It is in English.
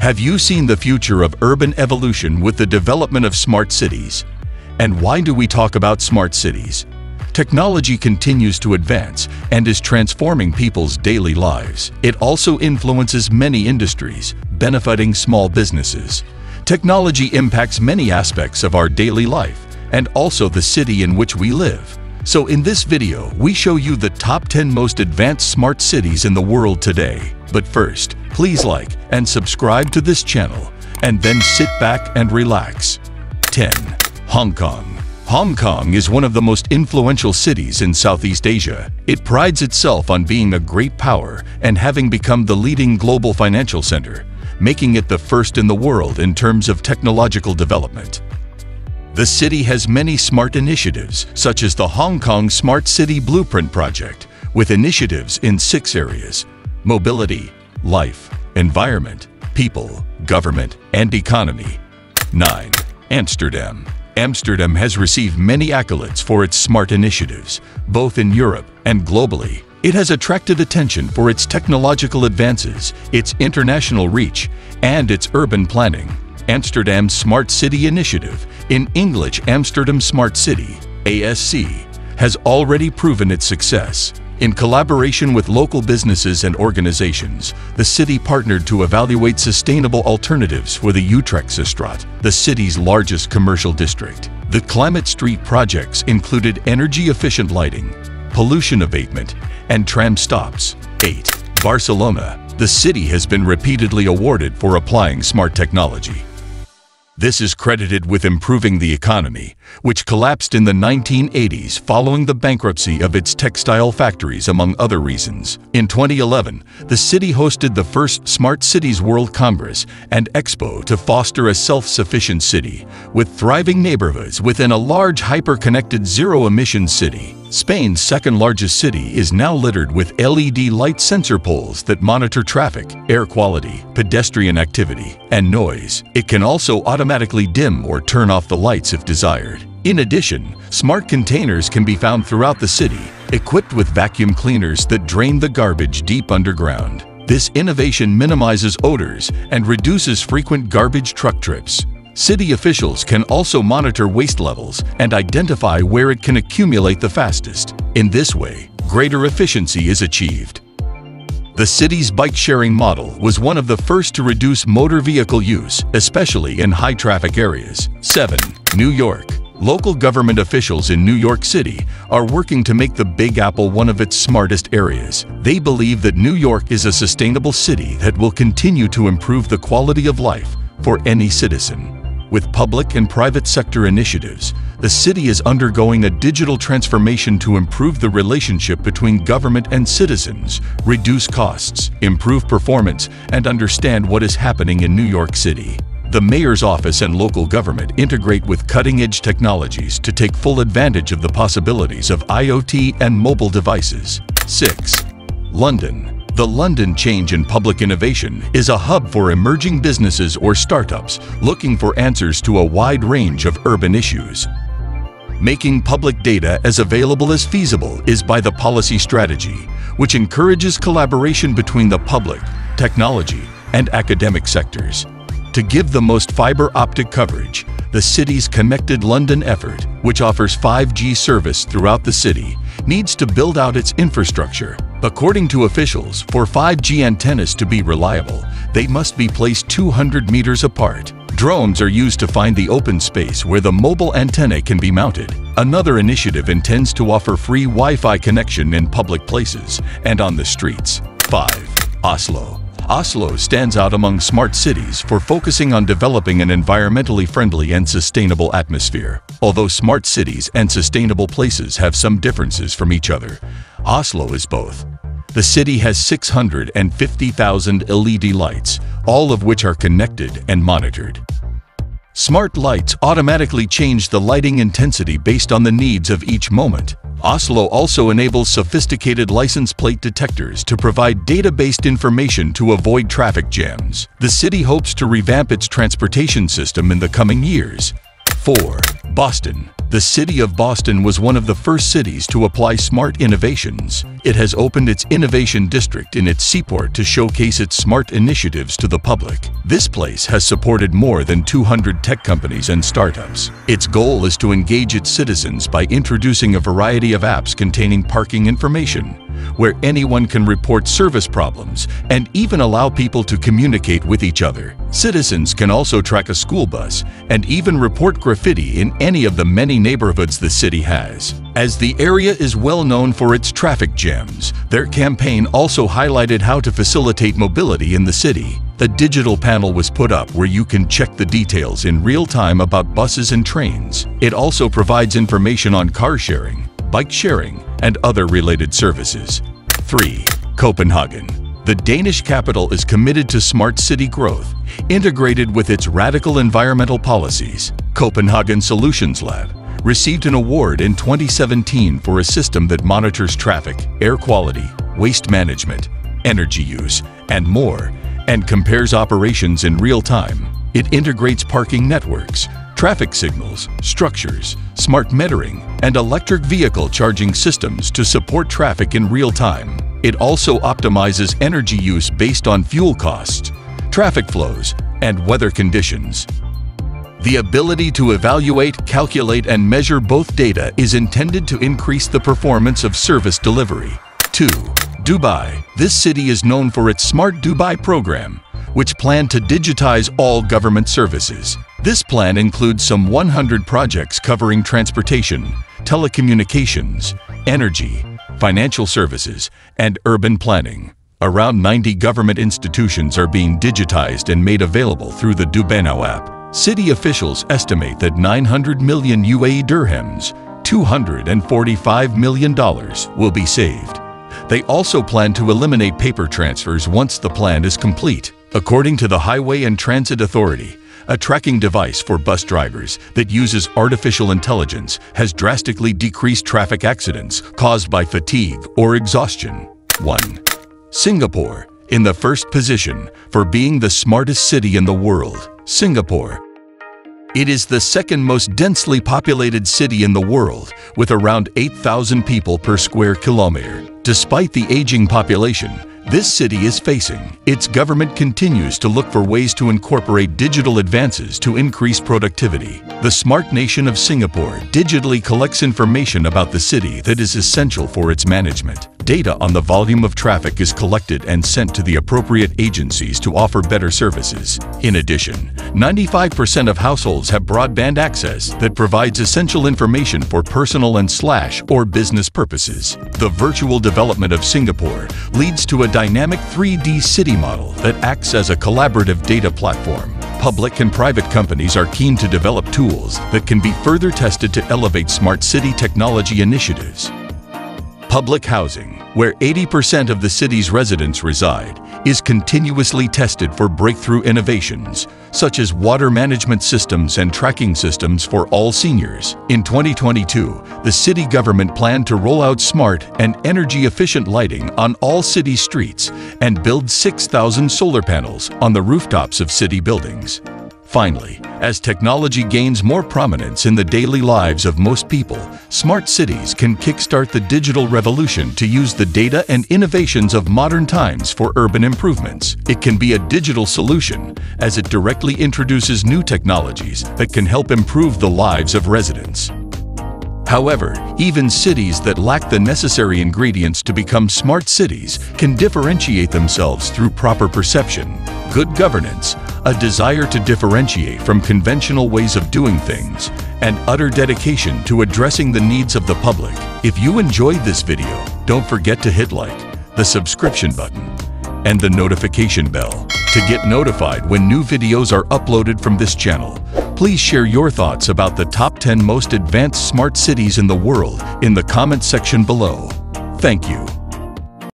Have you seen the future of urban evolution with the development of smart cities? And why do we talk about smart cities? Technology continues to advance and is transforming people's daily lives. It also influences many industries, benefiting small businesses. Technology impacts many aspects of our daily life and also the city in which we live. So in this video, we show you the top 10 most advanced smart cities in the world today. But first, please like and subscribe to this channel and then sit back and relax. 10. Hong Kong Hong Kong is one of the most influential cities in Southeast Asia. It prides itself on being a great power and having become the leading global financial center, making it the first in the world in terms of technological development. The city has many smart initiatives, such as the Hong Kong Smart City Blueprint Project, with initiatives in six areas mobility, life, environment, people, government, and economy. 9. Amsterdam Amsterdam has received many accolades for its smart initiatives, both in Europe and globally. It has attracted attention for its technological advances, its international reach, and its urban planning. Amsterdam Smart City Initiative, in English Amsterdam Smart City, ASC, has already proven its success. In collaboration with local businesses and organizations, the city partnered to evaluate sustainable alternatives for the Utrechtse the city's largest commercial district. The Climate Street projects included energy-efficient lighting, pollution abatement, and tram stops. 8. Barcelona. The city has been repeatedly awarded for applying smart technology. This is credited with improving the economy, which collapsed in the 1980s following the bankruptcy of its textile factories among other reasons. In 2011, the city hosted the first Smart Cities World Congress and Expo to foster a self-sufficient city, with thriving neighborhoods within a large hyper-connected zero-emission city. Spain's second largest city is now littered with LED light sensor poles that monitor traffic, air quality, pedestrian activity, and noise. It can also automatically dim or turn off the lights if desired. In addition, smart containers can be found throughout the city, equipped with vacuum cleaners that drain the garbage deep underground. This innovation minimizes odors and reduces frequent garbage truck trips. City officials can also monitor waste levels and identify where it can accumulate the fastest. In this way, greater efficiency is achieved. The city's bike-sharing model was one of the first to reduce motor vehicle use, especially in high-traffic areas. 7. New York Local government officials in New York City are working to make the Big Apple one of its smartest areas. They believe that New York is a sustainable city that will continue to improve the quality of life for any citizen. With public and private sector initiatives, the city is undergoing a digital transformation to improve the relationship between government and citizens, reduce costs, improve performance, and understand what is happening in New York City. The mayor's office and local government integrate with cutting-edge technologies to take full advantage of the possibilities of IoT and mobile devices. 6. London the London Change in Public Innovation is a hub for emerging businesses or startups looking for answers to a wide range of urban issues. Making public data as available as feasible is by the policy strategy, which encourages collaboration between the public, technology, and academic sectors. To give the most fiber optic coverage, the city's Connected London effort, which offers 5G service throughout the city, needs to build out its infrastructure According to officials, for 5G antennas to be reliable, they must be placed 200 meters apart. Drones are used to find the open space where the mobile antenna can be mounted. Another initiative intends to offer free Wi-Fi connection in public places and on the streets. 5. Oslo Oslo stands out among smart cities for focusing on developing an environmentally friendly and sustainable atmosphere. Although smart cities and sustainable places have some differences from each other, Oslo is both. The city has 650,000 LED lights, all of which are connected and monitored. Smart lights automatically change the lighting intensity based on the needs of each moment. Oslo also enables sophisticated license plate detectors to provide data-based information to avoid traffic jams. The city hopes to revamp its transportation system in the coming years. 4. Boston. The city of Boston was one of the first cities to apply smart innovations. It has opened its innovation district in its seaport to showcase its smart initiatives to the public. This place has supported more than 200 tech companies and startups. Its goal is to engage its citizens by introducing a variety of apps containing parking information, where anyone can report service problems and even allow people to communicate with each other. Citizens can also track a school bus and even report graffiti in any of the many neighborhoods the city has. As the area is well known for its traffic jams, their campaign also highlighted how to facilitate mobility in the city. The digital panel was put up where you can check the details in real time about buses and trains. It also provides information on car sharing, bike sharing, and other related services. 3. Copenhagen. The Danish capital is committed to smart city growth, integrated with its radical environmental policies. Copenhagen Solutions Lab received an award in 2017 for a system that monitors traffic, air quality, waste management, energy use, and more, and compares operations in real time. It integrates parking networks, traffic signals, structures, smart metering, and electric vehicle charging systems to support traffic in real time. It also optimizes energy use based on fuel costs, traffic flows, and weather conditions. The ability to evaluate, calculate, and measure both data is intended to increase the performance of service delivery. 2. Dubai. This city is known for its Smart Dubai program, which plan to digitize all government services. This plan includes some 100 projects covering transportation, telecommunications, energy, financial services, and urban planning. Around 90 government institutions are being digitized and made available through the DubaiNow app. City officials estimate that 900 million UAE dirhams, $245 million, will be saved. They also plan to eliminate paper transfers once the plan is complete. According to the Highway and Transit Authority, a tracking device for bus drivers that uses artificial intelligence has drastically decreased traffic accidents caused by fatigue or exhaustion. 1. Singapore, in the first position for being the smartest city in the world. Singapore. It is the second most densely populated city in the world, with around 8,000 people per square kilometer. Despite the aging population, this city is facing. Its government continues to look for ways to incorporate digital advances to increase productivity. The Smart Nation of Singapore digitally collects information about the city that is essential for its management. Data on the volume of traffic is collected and sent to the appropriate agencies to offer better services. In addition, 95% of households have broadband access that provides essential information for personal and slash or business purposes. The virtual development of Singapore leads to a dynamic 3D city model that acts as a collaborative data platform. Public and private companies are keen to develop tools that can be further tested to elevate smart city technology initiatives. Public housing, where 80% of the city's residents reside, is continuously tested for breakthrough innovations, such as water management systems and tracking systems for all seniors. In 2022, the city government planned to roll out smart and energy-efficient lighting on all city streets and build 6,000 solar panels on the rooftops of city buildings. Finally, as technology gains more prominence in the daily lives of most people, smart cities can kickstart the digital revolution to use the data and innovations of modern times for urban improvements. It can be a digital solution as it directly introduces new technologies that can help improve the lives of residents. However, even cities that lack the necessary ingredients to become smart cities can differentiate themselves through proper perception, good governance, a desire to differentiate from conventional ways of doing things, and utter dedication to addressing the needs of the public. If you enjoyed this video, don't forget to hit like, the subscription button, and the notification bell to get notified when new videos are uploaded from this channel. Please share your thoughts about the top 10 most advanced smart cities in the world in the comment section below. Thank you.